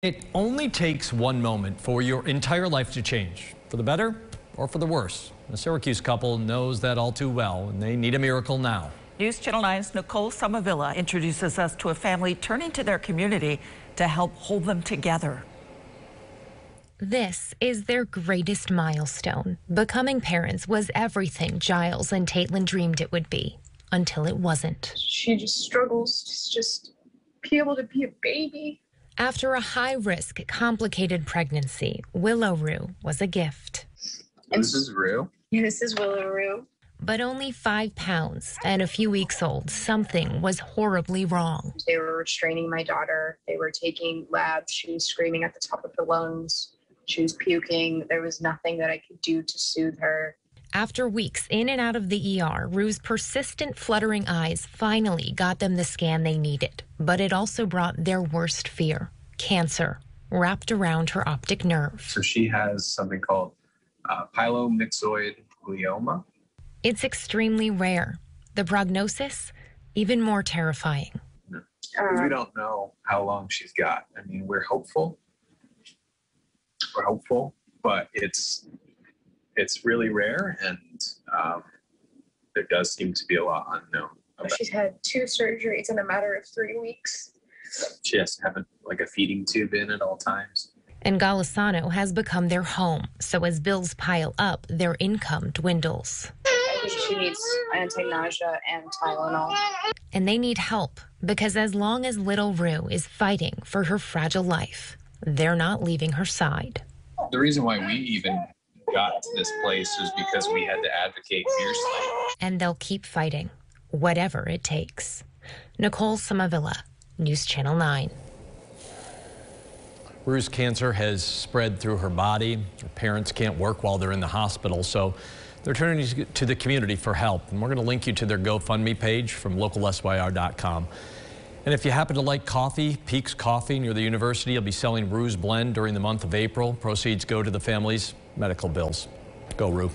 It only takes one moment for your entire life to change, for the better or for the worse. The Syracuse couple knows that all too well, and they need a miracle now. News Channel 9's Nicole Somavilla introduces us to a family turning to their community to help hold them together. This is their greatest milestone. Becoming parents was everything Giles and Taitlin dreamed it would be, until it wasn't. She just struggles to just be able to be a baby. After a high risk, complicated pregnancy, Willow Rue was a gift. And this is Rue. Yeah, this is Willow Rue. But only five pounds and a few weeks old, something was horribly wrong. They were restraining my daughter. They were taking labs. She was screaming at the top of her lungs. She was puking. There was nothing that I could do to soothe her. After weeks in and out of the ER, Rue's persistent fluttering eyes finally got them the scan they needed. But it also brought their worst fear cancer wrapped around her optic nerve. So she has something called uh, pilomyxoid glioma. It's extremely rare. The prognosis, even more terrifying. We don't know how long she's got. I mean, we're hopeful. We're hopeful, but it's it's really rare, and um, there does seem to be a lot unknown. About. She's had two surgeries in a matter of three weeks. She has to have a, like a feeding tube in at all times. And Golisano has become their home. So as bills pile up, their income dwindles. I think she needs anti-nausea and Tylenol. And they need help because as long as little Rue is fighting for her fragile life, they're not leaving her side. The reason why we even got to this place was because we had to advocate fiercely. And they'll keep fighting, whatever it takes. Nicole Somavilla, News Channel 9. Rue's cancer has spread through her body. Her parents can't work while they're in the hospital, so they're turning to the community for help. And we're going to link you to their GoFundMe page from localsyr.com. And if you happen to like coffee, Peaks Coffee near the university will be selling Rue's Blend during the month of April. Proceeds go to the family's medical bills. Go, Rue.